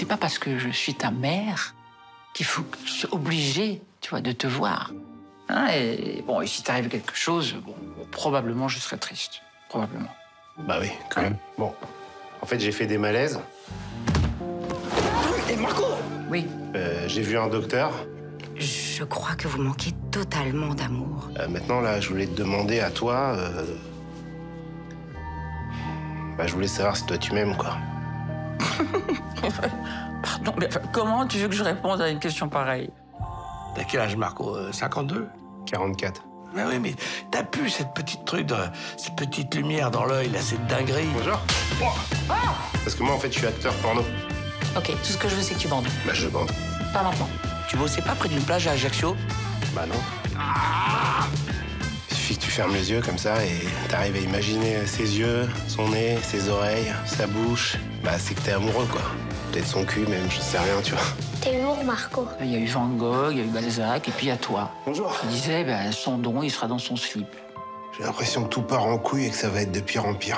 c'est pas parce que je suis ta mère qu'il faut que je sois obligée, tu vois, de te voir. Hein, et bon, et si t'arrive quelque chose, bon, probablement je serais triste. Probablement. Bah oui, quand même. Bon, en fait, j'ai fait des malaises. Et Marco Oui. Euh, j'ai vu un docteur. Je crois que vous manquez totalement d'amour. Euh, maintenant, là, je voulais te demander à toi. euh, Bah, je voulais savoir si toi tu m'aimes, quoi. Pardon, mais enfin, comment tu veux que je réponde à une question pareille T'as quel âge, Marco Euh, 52 44. Mais oui, mais t'as plus cette petite truc, de, cette petite lumière dans l'œil, là, cette dinguerie. Bonjour. Parce que moi, en fait, je suis acteur porno. Ok, tout ce que je veux, c'est que tu bandes. Bah, je bande. Pas maintenant. Tu bossais pas près d'une plage à Ajaccio Bah non. Tu fermes les yeux comme ça et t'arrives à imaginer ses yeux, son nez, ses oreilles, sa bouche. Bah c'est que t'es amoureux quoi. Peut-être son cul même, je sais rien, tu vois. T'es lourd, Marco. Il y a eu Van Gogh, il y a eu Balzac, et puis il y a toi. Bonjour. Il disait, ben, son don, il sera dans son slip. J'ai l'impression que tout part en couille et que ça va être de pire en pire.